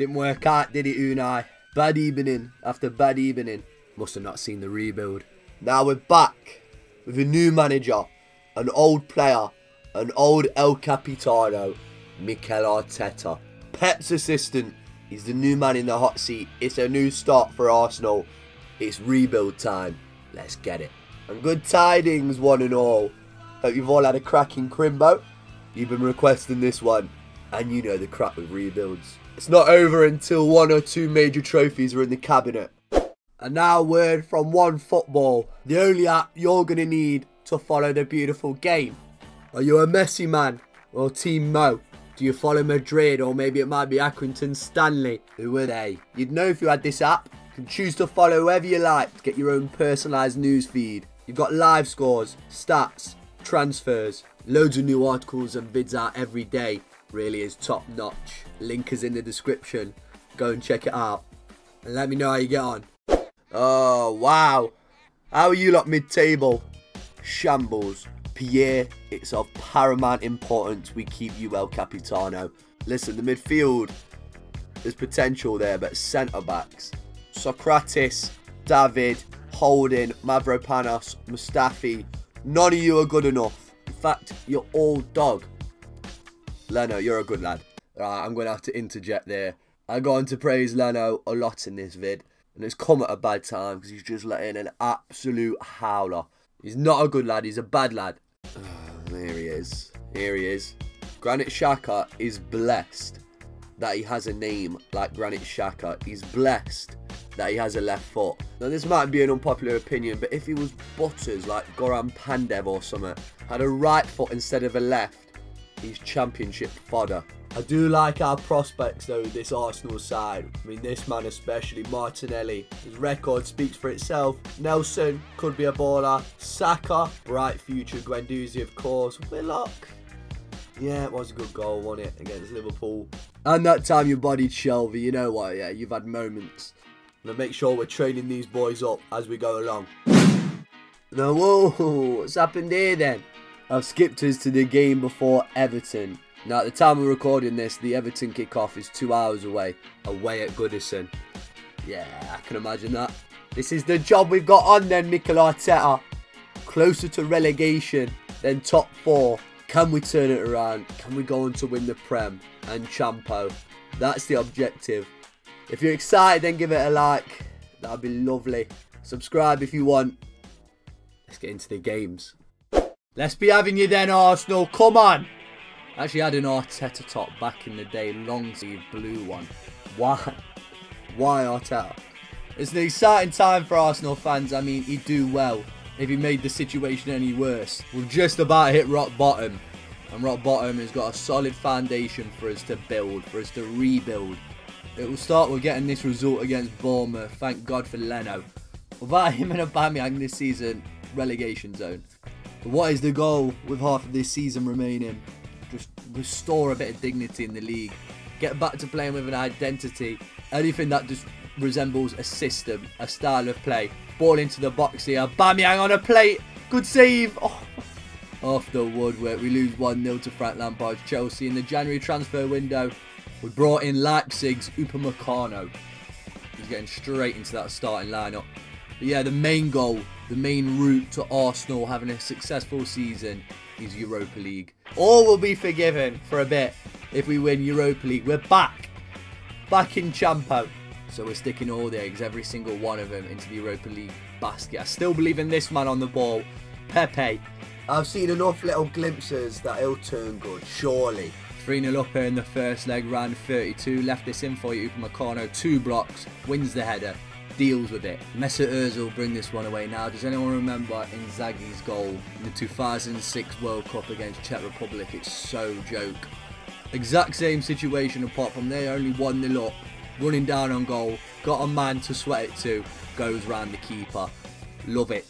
Didn't work out, did it, Unai? Bad evening after bad evening. Must have not seen the rebuild. Now we're back with a new manager, an old player, an old El Capitano, Mikel Arteta. Pep's assistant. is the new man in the hot seat. It's a new start for Arsenal. It's rebuild time. Let's get it. And good tidings, one and all. Hope you've all had a cracking crimbo. You've been requesting this one, and you know the crap with rebuilds. It's not over until one or two major trophies are in the cabinet. And now, word from Onefootball, the only app you're going to need to follow the beautiful game. Are you a Messi man or Team Mo? Do you follow Madrid or maybe it might be Accrington Stanley? Who are they? You'd know if you had this app. You can choose to follow whoever you like to get your own personalised news feed. You've got live scores, stats, transfers, loads of new articles and vids out every day. Really is top notch. Link is in the description. Go and check it out. And let me know how you get on. Oh, wow. How are you lot mid-table? Shambles. Pierre, it's of paramount importance we keep you El Capitano. Listen, the midfield, there's potential there, but centre-backs. Sokratis, David, Holding, Mavropanos, Mustafi, none of you are good enough. In fact, you're all dog. Leno, you're a good lad. I'm going to have to interject there. I go on to praise Leno a lot in this vid. And it's come at a bad time because he's just letting an absolute howler. He's not a good lad, he's a bad lad. There he is. Here he is. Granit Xhaka is blessed that he has a name like Granit Xhaka. He's blessed that he has a left foot. Now this might be an unpopular opinion, but if he was butters like Goran Pandev or something, had a right foot instead of a left, he's championship fodder. I do like our prospects though, this Arsenal side. I mean, this man especially, Martinelli. His record speaks for itself. Nelson could be a baller. Saka, bright future. Guendouzi, of course. Willock. Yeah, it was a good goal, wasn't it, against Liverpool. And that time you bodied Shelvey, you know what, yeah, you've had moments. Now make sure we're training these boys up as we go along. Now, whoa, what's happened here then? I've skipped us to the game before Everton. Now, at the time of recording this, the Everton kick-off is two hours away, away at Goodison. Yeah, I can imagine that. This is the job we've got on then, Mikel Arteta. Closer to relegation than top four. Can we turn it around? Can we go on to win the Prem and Champo? That's the objective. If you're excited, then give it a like. That'd be lovely. Subscribe if you want. Let's get into the games. Let's be having you then, Arsenal. Come on. Actually I had an Arteta top back in the day, long sleeve blue one. Why? Why Arteta? It's an exciting time for Arsenal fans. I mean, he'd do well if he made the situation any worse. We've just about hit rock bottom. And rock bottom has got a solid foundation for us to build, for us to rebuild. It will start with getting this result against Bournemouth. Thank God for Leno. Without him and Aubameyang this season, relegation zone. What is the goal with half of this season remaining? just restore a bit of dignity in the league, get back to playing with an identity, anything that just resembles a system, a style of play. Ball into the box here, Bamyang on a plate, good save. Oh. Off the woodwork, we lose 1-0 to Frank Lampard's Chelsea in the January transfer window. We brought in Leipzig's Upamecano. He's getting straight into that starting lineup. But yeah, the main goal, the main route to Arsenal having a successful season is Europa League. All will be forgiven for a bit if we win Europa League. We're back. Back in Champo. So we're sticking all the eggs, every single one of them, into the Europa League basket. I still believe in this man on the ball, Pepe. I've seen enough little glimpses that he'll turn good, surely. 3 0 up here in the first leg, round 32. Left this in for you, from a corner, two blocks, wins the header deals with it. Mesut Ozil bring this one away now. Does anyone remember Inzaghi's goal in the 2006 World Cup against Czech Republic? It's so joke. Exact same situation apart from they only 1-0 up, running down on goal, got a man to sweat it to, goes round the keeper. Love it.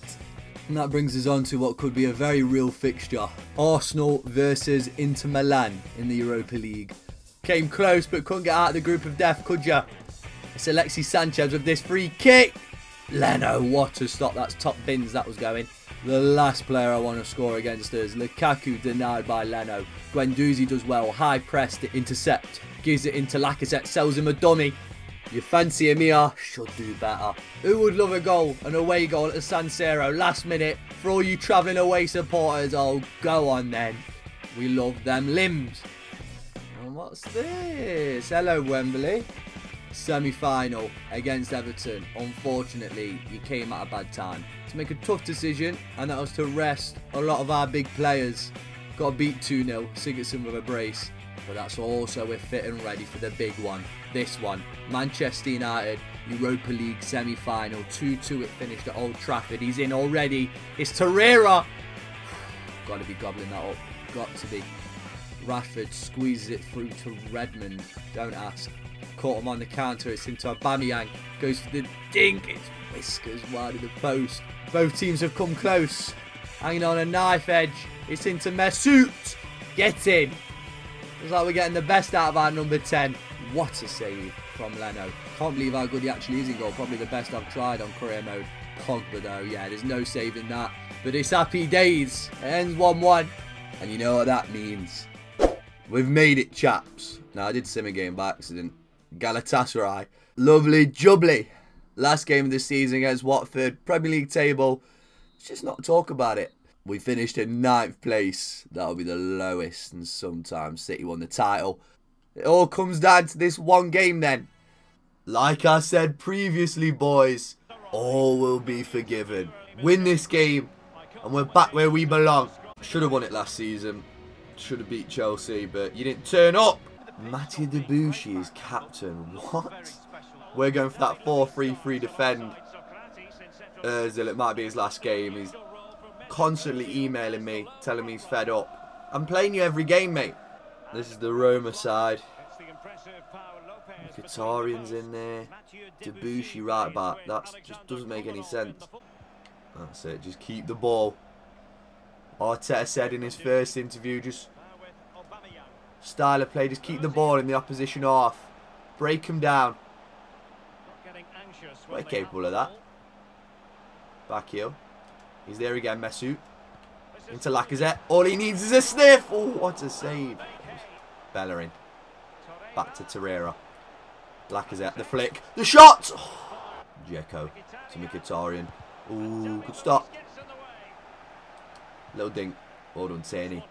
And that brings us on to what could be a very real fixture. Arsenal versus Inter Milan in the Europa League. Came close but couldn't get out of the group of death, could ya? It's Alexis Sanchez with this free kick. Leno, what a stop. That's top bins that was going. The last player I want to score against us. Lukaku denied by Leno. Guendouzi does well. High press to intercept. Gives it into Lacazette, sells him a dummy. You fancy here? Should do better. Who would love a goal, an away goal at the San Siro last minute for all you travelling away supporters? Oh, go on then. We love them limbs. And what's this? Hello, Wembley. Semi-final against Everton. Unfortunately, you came at a bad time. To make a tough decision, and that was to rest a lot of our big players. Got beat 2-0, Sigurdsson with a brace. But that's also we're fit and ready for the big one. This one, Manchester United, Europa League semi-final. 2-2 it finished at Old Trafford. He's in already. It's Torreira. Got to be gobbling that up. Got to be. Rashford squeezes it through to Redmond. Don't ask. Caught him on the counter. It's into Aubameyang. Goes for the dink. It's whiskers wide of the post. Both teams have come close. Hanging on a knife edge. It's into Mesut. Get in. Looks like we're getting the best out of our number 10. What a save from Leno. Can't believe how good he actually is in goal. Probably the best I've tried on career mode. Pogba though, yeah, there's no saving that. But it's happy days. It ends 1-1. And you know what that means. We've made it, chaps. Now, I did sim a game by accident. Galatasaray. Lovely jubbly. Last game of the season against Watford. Premier League table. Let's just not talk about it. We finished in ninth place. That'll be the lowest. And sometimes City won the title. It all comes down to this one game then. Like I said previously, boys. All will be forgiven. Win this game. And we're back where we belong. Should have won it last season. Should have beat Chelsea. But you didn't turn up. Mattia Debuchy is captain. What? We're going for that 4-3-3 defend. Ozil, it might be his last game. He's constantly emailing me, telling me he's fed up. I'm playing you every game, mate. This is the Roma side. Mkhitaryan's in there. Debuchy right back. That just doesn't make any sense. That's it. Just keep the ball. Arteta said in his first interview, just style of play, just keep the ball in the opposition half. Break them down. We're capable of that. Back heel. He's there again, Mesut. Into Lacazette. All he needs is a sniff. Oh, what a save. Bellerin. Back to Torreira. Lacazette, the flick. The shot! Oh, Dzeko to Mkhitaryan. Ooh, good stop. Little dink. Well done, Tierney.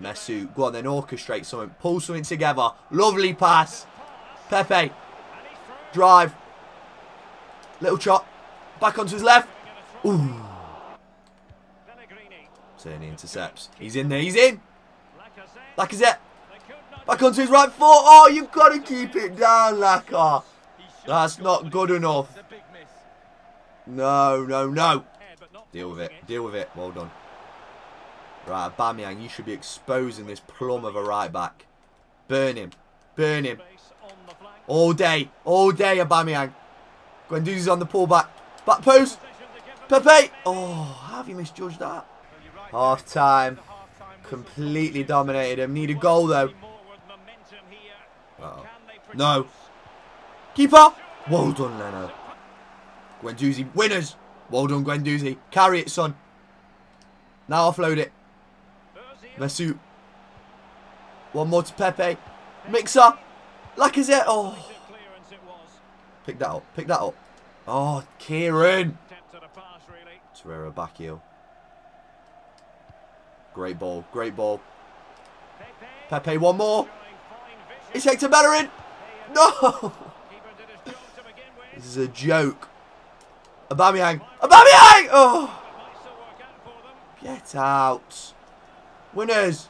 Mesut. Go on then, orchestrate something. Pull something together. Lovely pass. Pepe. Drive. Little chop. Back onto his left. Ooh. Tierney intercepts. He's in there. He's in. Lacazette. Back onto his right foot. Oh, you've got to keep it down, Laka. That's not good enough. No, no, no. Deal with it. Deal with it. Well done. Right, Aubameyang, you should be exposing this plum of a right back. Burn him. Burn him. All day. All day, Aubameyang. Guendouzi's on the pullback. Back post. Pepe. Oh, have you misjudged that? Half time. Completely dominated him. Need a goal, though. Uh -oh. No. Keeper. Well done, Leno. Guendouzi. Winners. Well done, Guendouzi. Carry it, son. Now offload it. Mesut. One more to Pepe. Mixer. Lacazette. Oh. Pick that up. Pick that up. Oh, Kieran. Torreira back heel. Great ball. Great ball. Pepe, one more. It's Hector Bellerin. No. This is a joke. Aubameyang. Aubameyang! Oh. Get out. Winners.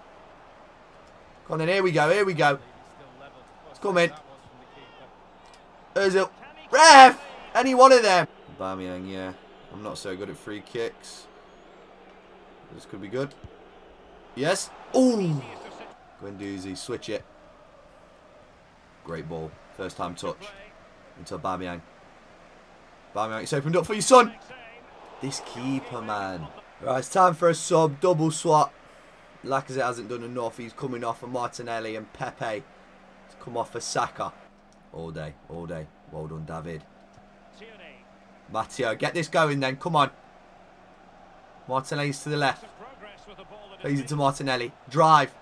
Come on then, here we go, here we go. It's coming. Ozil. Ref! Any one of them. Aubameyang, yeah. I'm not so good at free kicks. This could be good. Yes. Ooh. Guendouzi, switch it. Great ball. First time touch. Into Aubameyang. Aubameyang, it's opened up for your son. This keeper, man. Right, it's time for a sub. Double swap. Lacazette hasn't done enough. He's coming off for Martinelli and Pepe. He's come off for Saka. All day, all day. Well done, David. Matteo, get this going then. Come on. Martinelli's to the left. Plays it to Martinelli. Drive.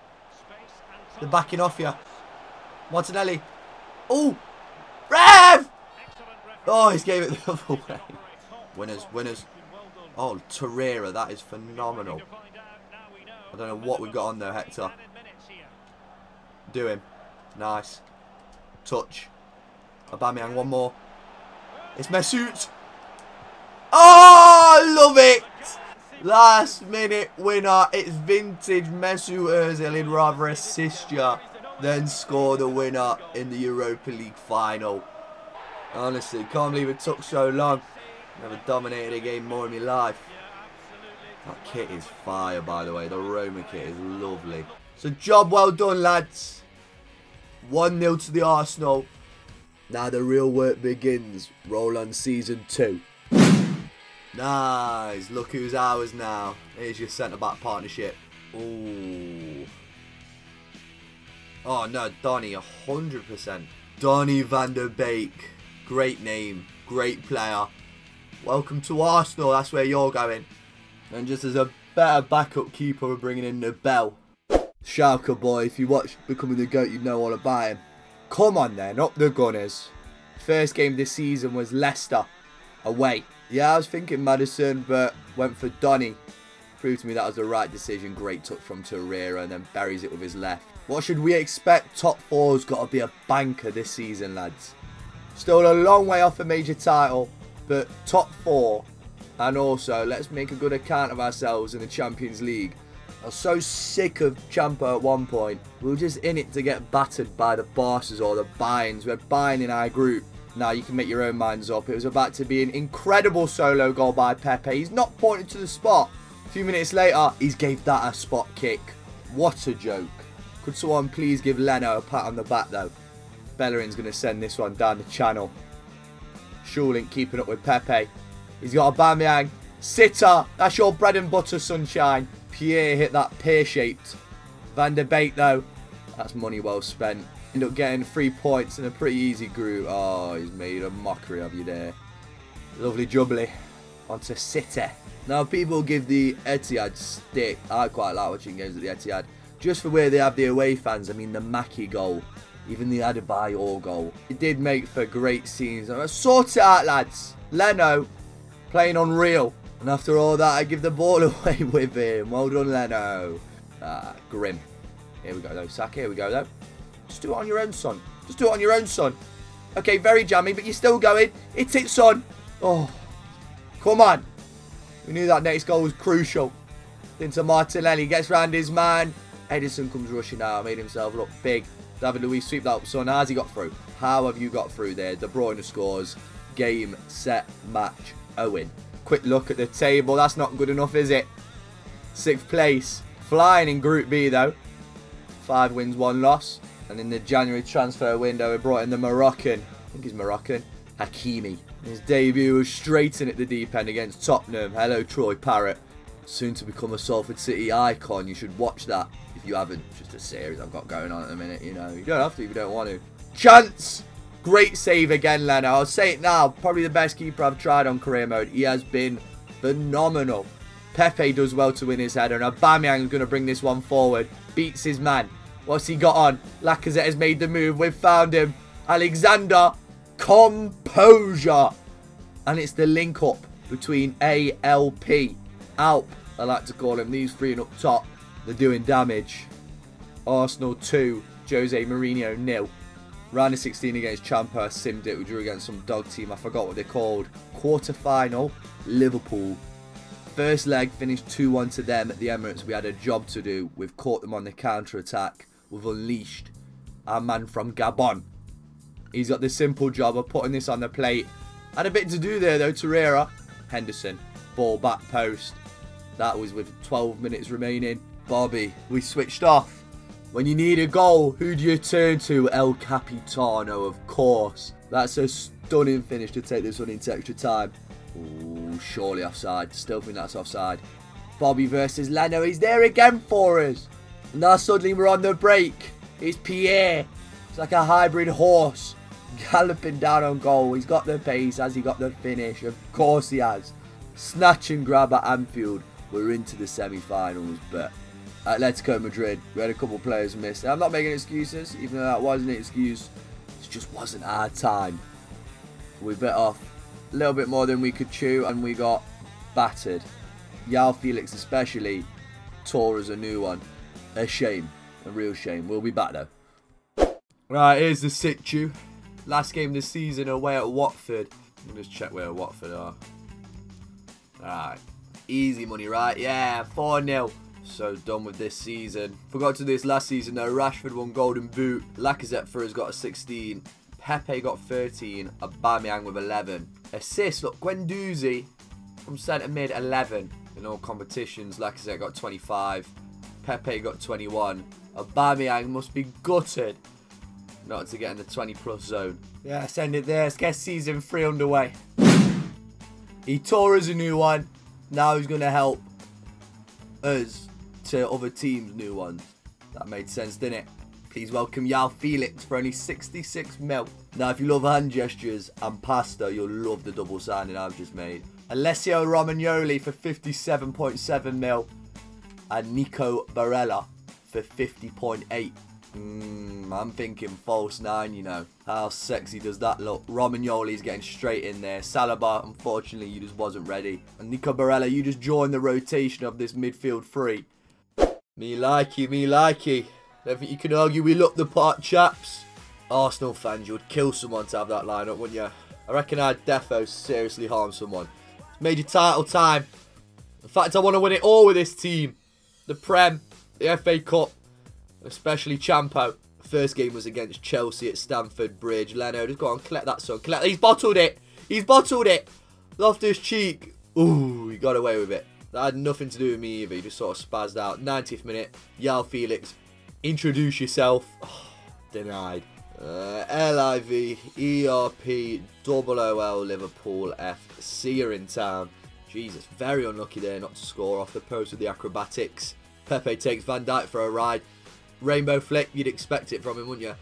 They're backing off you. Martinelli. Oh! Rev! Oh, he's gave it the other way. Winners, winners. Oh, Torreira, that is phenomenal. I don't know what we've got on there, Hector. Do him. Nice. Touch. Aubameyang, one more. It's Mesut. Oh, I love it. Last minute winner. It's vintage Mesut Ozil. He'd rather assist you than score the winner in the Europa League final. Honestly, can't believe it took so long. Never dominated a game more in my life. That kit is fire, by the way. The Roma kit is lovely. So, job well done, lads. 1-0 to the Arsenal. Now the real work begins. Roll on season 2. Nice. Look who's ours now. Here's your centre-back partnership. Ooh. Oh, no. Donny, 100%. Donny van der Beek. Great name. Great player. Welcome to Arsenal. That's where you're going. And just as a better backup keeper, we're bringing in Bell. Schalke boy, if you watch Becoming the GOAT, you know all about him. Come on then, up the Gunners. First game this season was Leicester, away. Yeah, I was thinking Maddison, but went for Donny. Proved to me that was the right decision. Great touch from Torreira and then buries it with his left. What should we expect? Top four's got to be a banker this season, lads. Still a long way off a major title, but top four. And also, let's make a good account of ourselves in the Champions League. I was so sick of Champa at one point. We were just in it to get battered by the bosses or the Bayerns. We're buying in our group. Now you can make your own minds up. It was about to be an incredible solo goal by Pepe. He's not pointed to the spot. A few minutes later, he's gave that a spot kick. What a joke. Could someone please give Leno a pat on the back though? Bellerin's going to send this one down the channel. Schulink keeping up with Pepe. He's got a Bamyang. Sitter, that's your bread and butter, sunshine. Pierre hit that pear-shaped. Van der Beek, though, that's money well spent. End up getting three points in a pretty easy group. Oh, he's made a mockery of you there. Lovely jubbly. Onto City. Now, people give the Etihad stick. I quite like watching games at the Etihad. Just for where they have the away fans. I mean, the Mackie goal. Even the Adebayor goal. It did make for great scenes. Sort it out, lads. Leno, playing unreal. And after all that, I give the ball away with him. Well done, Leno. Ah, grim. Here we go, though. Sack, here we go, though. Just do it on your own, son. Just do it on your own, son. Okay, very jammy, but you're still going. It's it, son. Oh, come on. We knew that next goal was crucial. Into Martinelli. Gets round his man. Ederson comes rushing out. Made himself look big. David Luiz sweep that up, son. How's he got through? How have you got through there? De Bruyne scores. Game, set, match, Owen. Quick look at the table. That's not good enough, is it? Sixth place. Flying in Group B, though. Five wins, one loss. And in the January transfer window, we brought in the Moroccan. I think he's Moroccan. Hakimi. His debut was straight in at the deep end against Tottenham. Hello, Troy Parrott. Soon to become a Salford City icon. You should watch that if you haven't. Just a series I've got going on at the minute, you know. You don't have to if you don't want to. Chance! Great save again, Leno. I'll say it now. Probably the best keeper I've tried on career mode. He has been phenomenal. Pepe does well to win his header. And Aubameyang is going to bring this one forward. Beats his man. What's he got on? Lacazette has made the move. We've found him. Alexander. Composure. And it's the link up between ALP. Alp, I like to call him. These three and up top. They're doing damage. Arsenal 2. Jose Mourinho nil. Round of 16 against Champa, simmed it. We drew against some dog team. I forgot what they're called. Quarter final, Liverpool. First leg finished 2-1 to them at the Emirates. We had a job to do. We've caught them on the counter-attack. We've unleashed our man from Gabon. He's got the simple job of putting this on the plate. Had a bit to do there though, Torreira. Henderson, ball back post. That was with 12 minutes remaining. Bobby, we switched off. When you need a goal, who do you turn to? El Capitano, of course. That's a stunning finish to take this one into extra time. Ooh, surely offside. Still think that's offside. Bobby versus Leno. He's there again for us. Now suddenly we're on the break. It's Pierre. It's like a hybrid horse. Galloping down on goal. He's got the pace. Has he got the finish? Of course he has. Snatch and grab at Anfield. We're into the semi-finals, but Atletico Madrid. We had a couple players missed. I'm not making excuses, even though that wasn't an excuse. It just wasn't our time. We bit off a little bit more than we could chew, and we got battered. João Felix especially tore as a new one. A shame. A real shame. We'll be back though. Right, here's the situ. Last game this season away at Watford. Let me just check where Watford are. Alright. Easy money, right? Yeah, 4-0. So done with this season. Forgot to do this last season though. Rashford won Golden Boot. Lacazette for us got a 16. Pepe got 13. Aubameyang with 11. Assist, look, Guendouzi from centre mid 11 in all competitions. Lacazette got 25. Pepe got 21. Aubameyang must be gutted not to get in the 20 plus zone. Yeah, send it there. Let's get season 3 underway. He tore us a new one. Now he's going to help us to other teams' new ones. That made sense, didn't it? Please welcome João Felix for only 66 mil. Now, if you love hand gestures and pasta, you'll love the double signing I've just made. Alessio Romagnoli for 57.7 mil. And Nico Barella for 50.8. Mm, I'm thinking false nine, you know. How sexy does that look? Romagnoli's getting straight in there. Saliba, unfortunately, you just wasn't ready. And Nico Barella, you just joined the rotation of this midfield three. Me like you, me like you. You can argue we look the part, chaps. Arsenal fans, you would kill someone to have that lineup, wouldn't you? I reckon I'd defo seriously harm someone. It's major title time. In fact, I want to win it all with this team. The Prem, the FA Cup, especially Champo. First game was against Chelsea at Stamford Bridge. Leno, just go on, collect that son. Collect. He's bottled it. He's bottled it. Loftus Cheek. Ooh, he got away with it. That had nothing to do with me either. He just sort of spazzed out. 90th minute. João Felix. Introduce yourself. Oh, denied. Uh, L-I-V-E-R-P double O-L Liverpool FC are in town. Jesus, very unlucky there not to score off the post with the acrobatics. Pepe takes Van Dijk for a ride. Rainbow flick, you'd expect it from him, wouldn't you?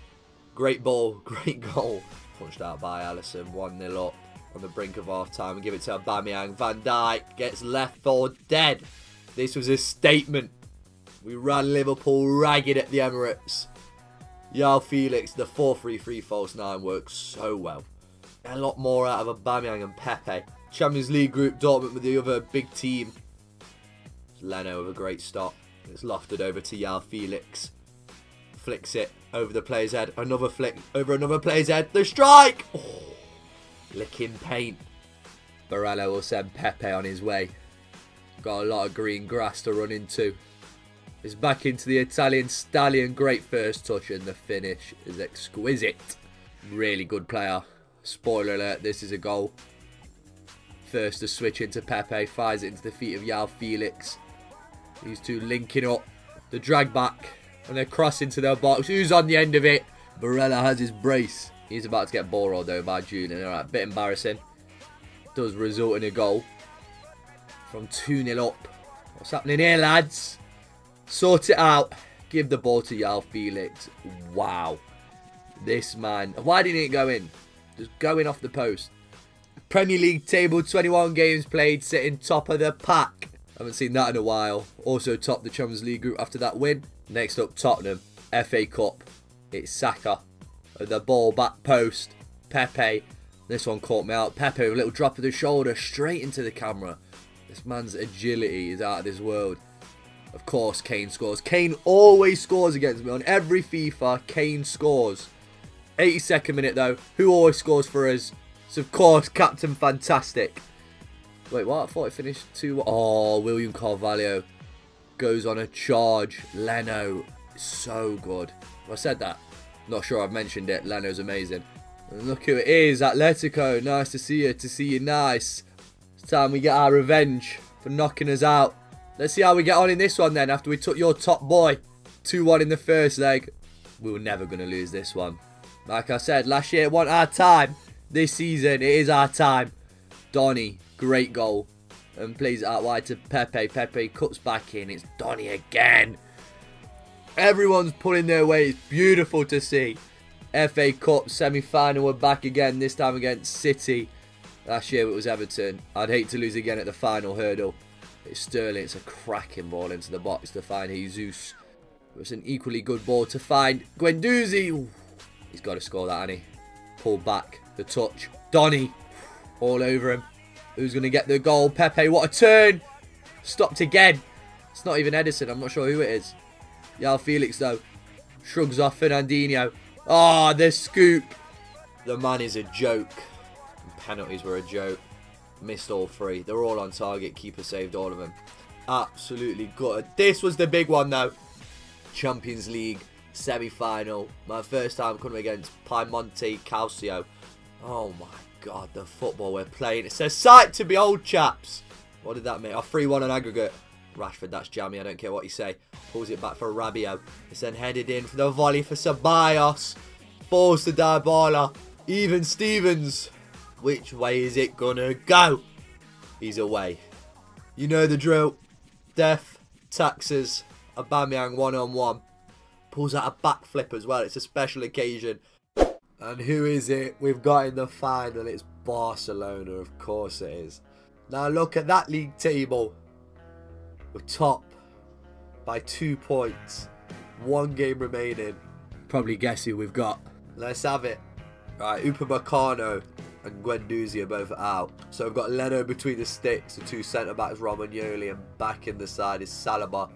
Great ball, great goal. Punched out by Alisson, 1-0 up on the brink of half time and give it to Aubameyang. Van Dijk gets left for dead. This was a statement. We ran Liverpool ragged at the Emirates. João Felix, the 4-3-3 false 9 works so well. A lot more out of Aubameyang and Pepe. Champions League group, Dortmund with the other big team. Leno with a great stop. It's lofted over to João Felix. Flicks it over the player's head. Another flick over another player's head. The strike! Oh, licking paint. Barella will send Pepe on his way. Got a lot of green grass to run into. Is back into the Italian stallion. Great first touch and the finish is exquisite. Really good player. Spoiler alert, this is a goal. First to switch into Pepe, fires it into the feet of João Felix. These two linking up. The drag back and they cross into their box. Who's on the end of it? Barella has his brace. He's about to get ball rolled though by Julian. Alright, bit embarrassing. Does result in a goal. From 2-0 up. What's happening here, lads? Sort it out. Give the ball to João Felix. Wow. This man. Why didn't it go in? Just going off the post. Premier League table, 21 games played, sitting top of the pack. Haven't seen that in a while. Also top the Champions League group after that win. Next up, Tottenham. FA Cup. It's Saka. The ball back post. Pepe. This one caught me out. Pepe with a little drop of the shoulder straight into the camera. This man's agility is out of this world. Of course, Kane scores. Kane always scores against me. On every FIFA, Kane scores. 82nd minute, though. Who always scores for us? It's, of course, Captain Fantastic. Wait, what? I thought it finished 2 Oh, William Carvalho goes on a charge. Leno, so good. I said that. Not sure I've mentioned it. Leno's amazing. And look who it is, Atletico. Nice to see you. To see you nice. It's time we get our revenge for knocking us out. Let's see how we get on in this one then after we took your top boy. 2-1 in the first leg. We were never going to lose this one. Like I said, last year it wasn't our time. This season it is our time. Donny, great goal. And plays it out wide to Pepe. Pepe cuts back in. It's Donny again. Everyone's pulling their weight. It's beautiful to see. FA Cup semi-final. We're back again. This time against City. Last year it was Everton. I'd hate to lose again at the final hurdle. It's Sterling. It's a cracking ball into the box to find Jesus. It's an equally good ball to find Guendouzi. Ooh, he's got to score that, he? Pull back. The touch. Donny. All over him. Who's going to get the goal? Pepe. What a turn. Stopped again. It's not even Ederson. I'm not sure who it is. Joao Felix, though. Shrugs off Fernandinho. Ah, oh, the scoop. The man is a joke. Penalties were a joke. Missed all three. They're all on target. Keeper saved all of them. Absolutely good. This was the big one, though. Champions League semi-final. My first time coming against Piemonte Calcio. Oh my god, the football we're playing. It's a sight to behold, chaps. What did that mean? A 3-1 on aggregate. Rashford, that's jammy. I don't care what you say. Pulls it back for Rabiot. It's then headed in for the volley for Ceballos. Falls to Dybala. Even Stevens. Which way is it gonna go? He's away. You know the drill. Death, taxes, Aubameyang one-on-one. -on -one. Pulls out a backflip as well. It's a special occasion. And who is it we've got in the final? It's Barcelona, of course it is. Now look at that league table. We're top by two points. One game remaining. Probably guess who we've got. Let's have it. Right, Upamecano and Guendouzi are both out. So we've got Leno between the sticks, the two centre-backs, Romagnoli, and back in the side is Saliba.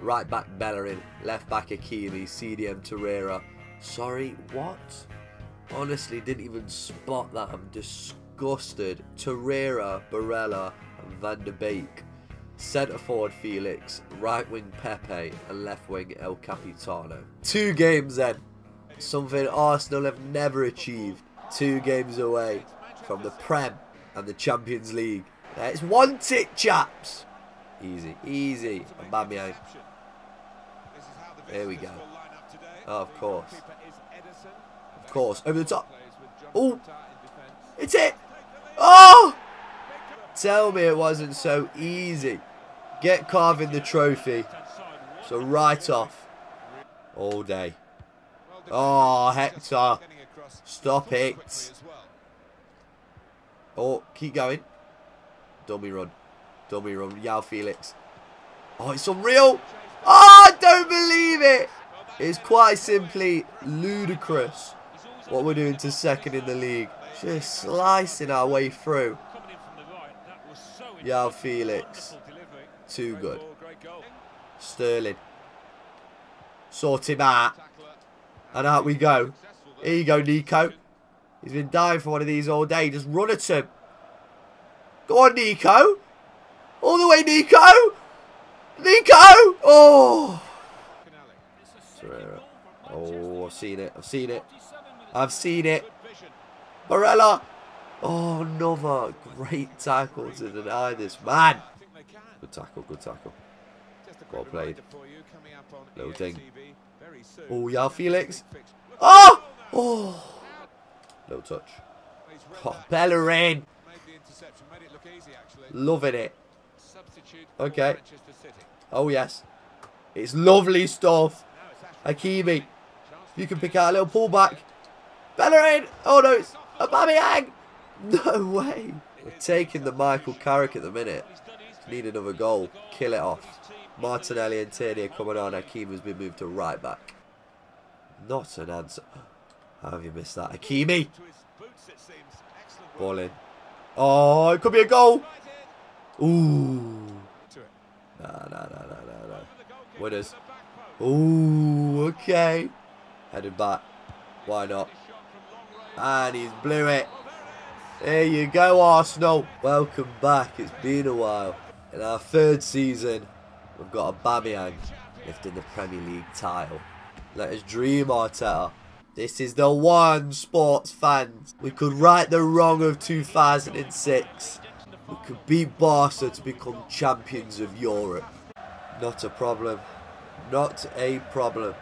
Right back Bellerin, left back Hakimi, CDM Torreira. Sorry, what? Honestly, didn't even spot that. I'm disgusted. Torreira, Barella, and Van der Beek. Centre forward Felix, right wing Pepe, and left wing El Capitano. Two games then. Something Arsenal have never achieved. Two games away from the Prem and the Champions League. It's one tick, chaps. Easy, easy. Aubameyang. Here we go. Oh, of course. Of course. Over the top. Oh! It's it! Oh! Tell me it wasn't so easy. Get carving the trophy. So right off. All day. Oh, Hector. Stop it. Oh, keep going. Dummy run. Dummy run. Joao Felix. Oh, it's unreal. Oh, I don't believe it. It's quite simply ludicrous what we're doing to second in the league. Just slicing our way through. Joao Felix. Too good. Sterling. Sort him out. And out we go. Here you go, Nico. He's been dying for one of these all day. Just run at him. Go on, Nico. All the way, Nico. Nico! Oh! Oh, I've seen it. I've seen it. I've seen it. Barella. Oh, another great tackle to deny this man. Good tackle, good tackle. Well played. Little ding. Oh, yeah, Felix. Oh! Oh! Little touch. Oh, Bellerin. Loving it. Okay. Oh, yes. It's lovely stuff. Hakimi. You can pick out a little pullback. Bellerin. Oh, no. It's Aubameyang. No way. We're taking the Michael Carrick at the minute. Need another goal. Kill it off. Martinelli and Tierney coming on. Hakimi has been moved to right back. Not an answer. How have you missed that? Hakimi. Ball in. Oh, it could be a goal. Ooh. Nah, nah, nah, nah, nah, nah. Winners. Ooh, okay. Headed back. Why not? And he's blew it. There you go, Arsenal. Welcome back. It's been a while. In our third season, we've got a Aubameyang lifting the Premier League title. Let us dream, Arteta. This is the one, sports fans. We could right the wrong of 2006. We could beat Barca to become champions of Europe. Not a problem. Not a problem.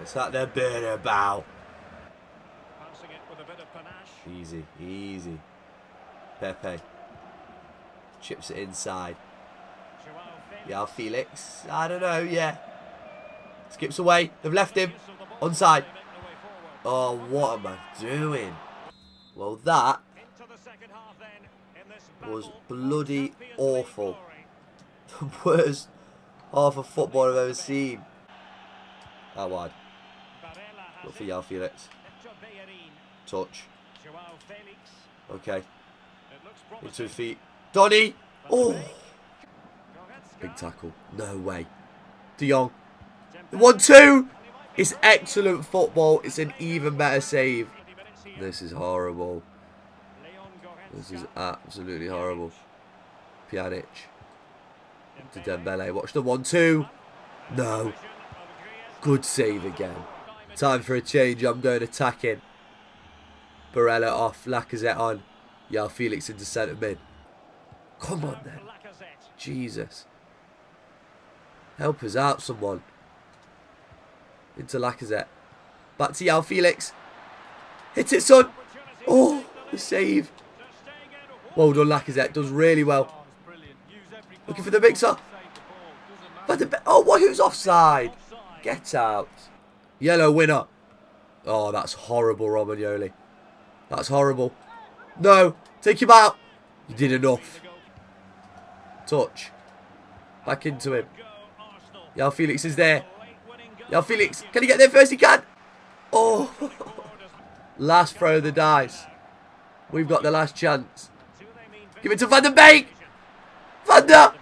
It's at the Bernabeu. Easy, easy. Pepe. Chips it inside. Yeah, Felix. I don't know, yeah. Skips away. They've left him. Onside. Oh, what am I doing? Well, that was bloody awful. The worst half of football I've ever seen. That wide. Look for João Felix. Touch. Okay. Into his feet. Donny! Oh! Big tackle. No way. De Jong. One, two! It's excellent football. It's an even better save. This is horrible. This is absolutely horrible. Pjanic. To Dembele. Watch the one, two. No. Good save again. Time for a change. I'm going attacking. Barella off. Lacazette on. João Felix into centre mid. Come on then. Jesus. Help us out, someone. Into Lacazette. Back to João Felix. Hit it, son. Oh, the save. Well done, Lacazette. Does really well. Looking for the mixer. Oh, what? Who's offside? Get out. Yellow winner. Oh, that's horrible, Romagnoli. That's horrible. No. Take him out. You did enough. Touch. Back into him. João Felix is there. João Felix. Can he get there first? He can. Oh. last throw of the dice. We've got the last chance. Give it to Van der Beek. Van der.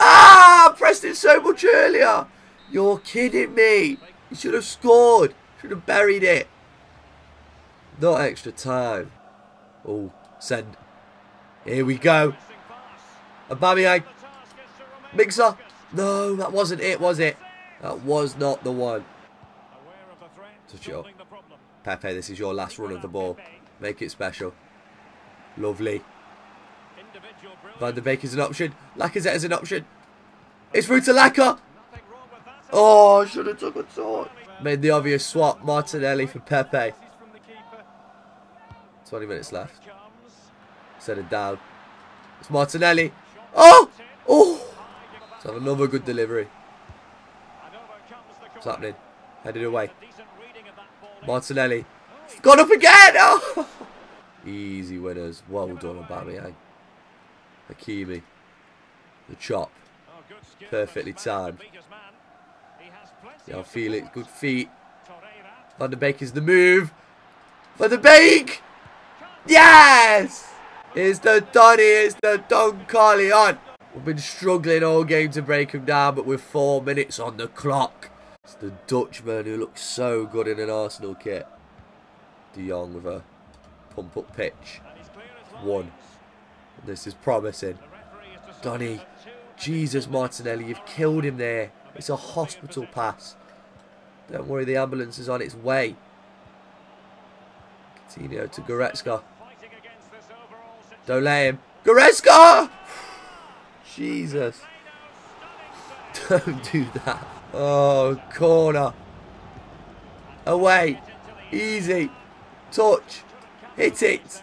Ah! Pressed it so much earlier. You're kidding me. He should have scored. Should have buried it. Not extra time. Oh, send. Here we go. Aubameyang. Mixer. No, that wasn't it, was it? That was not the one. Touch it up. Pepe, this is your last run of the ball. Make it special. Lovely. Van der Beek is an option. Lacazette is an option. It's through to Laka. Oh, I should have took a touch. Made the obvious swap. Martinelli for Pepe. 20 minutes left. Set it down. It's Martinelli. Oh! Oh! Have another good delivery. What's happening? Headed away. Martinelli. Gone up again! Oh! Easy winners. Well done, Aubameyang. Hakimi. The chop. Perfectly timed. Yeah, it. Good feet. Van der Beek is the move. Van der Beek! Yes! It's the Donny, it's the Don Corleone. We've been struggling all game to break him down, but with four minutes on the clock. It's the Dutchman who looks so good in an Arsenal kit. De Jong with a pump up pitch. One. This is promising. Donny. Jesus, Martinelli, you've killed him there. It's a hospital pass. Don't worry, the ambulance is on its way. Coutinho to Goretzka. Don't let him. Goretzka! Jesus. Don't do that. Oh, corner. Away. Easy. Touch. Hit it.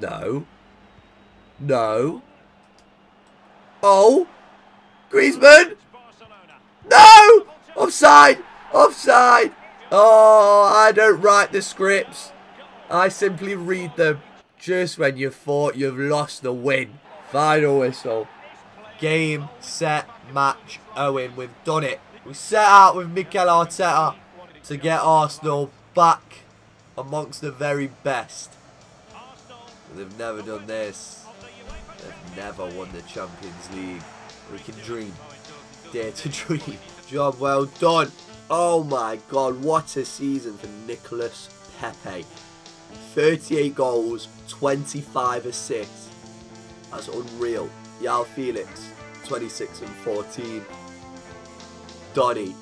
No. No. Oh. Griezmann. No. Offside. Offside. Oh, I don't write the scripts. I simply read them just when you thought you've lost the win. Final whistle. Game, set, match, Owen. We've done it. We set out with Mikel Arteta to get Arsenal back amongst the very best. They've never done this. They've never won the Champions League. We can dream. Dare to dream. Job well done. Oh my god, what a season for Nicolas Pepe. 38 goals, 25 assists. That's unreal. João Felix, 26 and 14. Donny,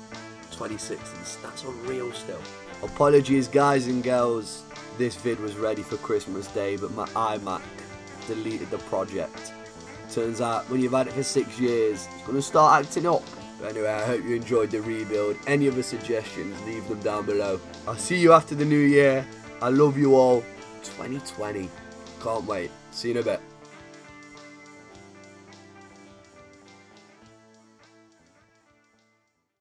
26 and that's unreal still. Apologies guys and girls, this vid was ready for Christmas Day but my iMac deleted the project. Turns out when you've had it for six years, it's going to start acting up. But anyway, I hope you enjoyed the rebuild. Any other suggestions, leave them down below. I'll see you after the new year. I love you all. 2020. Can't wait. See you in a bit.